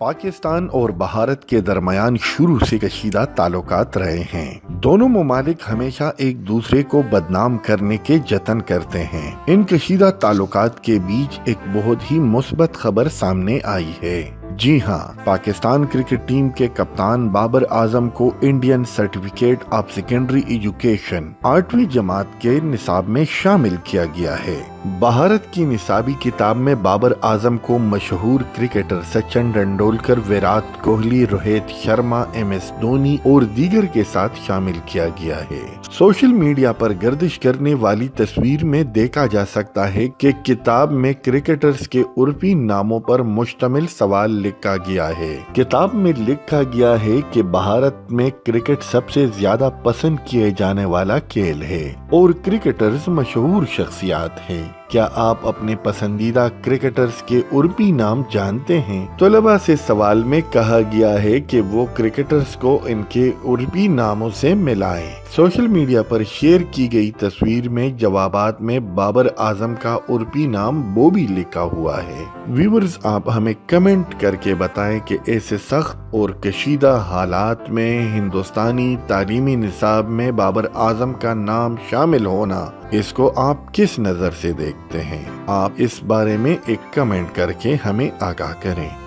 पाकिस्तान और भारत के दरमियान शुरू से कशीदा ताल्लुक रहे हैं। दोनों ममालिक हमेशा एक दूसरे को बदनाम करने के जतन करते हैं। इन कशीदा ताल्लुक के बीच एक बहुत ही मुस्बत खबर सामने आई है। जी हाँ पाकिस्तान क्रिकेट टीम के कप्तान बाबर आज़म को Indian certificate of secondary education आठवीं जमात के निसाब में शामिल किया गया है। भारत की निसाबी किताब में बाबर आज़म को मशहूर cricketer Sachin Tendulkar, Virat Kohli, Rohit Sharma, M S Dhoni और दीगर के साथ शामिल किया गया है। सोशल मीडिया पर गर्दिश करने वाली तस्वीर में देखा जा सकता है कि किताब में क्रिकेटर्स के उर्फी नामों पर मुश्तमिल सवाल लिखा गया है। किताब में लिखा गया है कि भारत में क्रिकेट सबसे ज़्यादा पसंद किए जाने वाला खेल है और क्रिकेटर्स मशहूर शख्सियात हैं। क्या आप अपने पसंदीदा क्रिकेटर्स के उर्बी नाम जानते हैं तलबा से सवाल में कहा गया है कि वो क्रिकेटर्स को इनके उर्बी नामों से मिलाएँ। सोशल मीडिया पर शेयर की गई तस्वीर में जवाबात में बाबर आज़म का उर्बी नाम बोबी लिखा हुआ है व्यूवर्स आप हमें कमेंट करके बताएँ कि ऐसे सख्त और कशीदा हालात में हिंदुस्तानी तालीमी निसाब में बाबर आज़म का नाम शामिल होना इसको आप किस नज़र से देखते हैं? आप इस बारे में एक कमेंट करके हमें आगाह करें।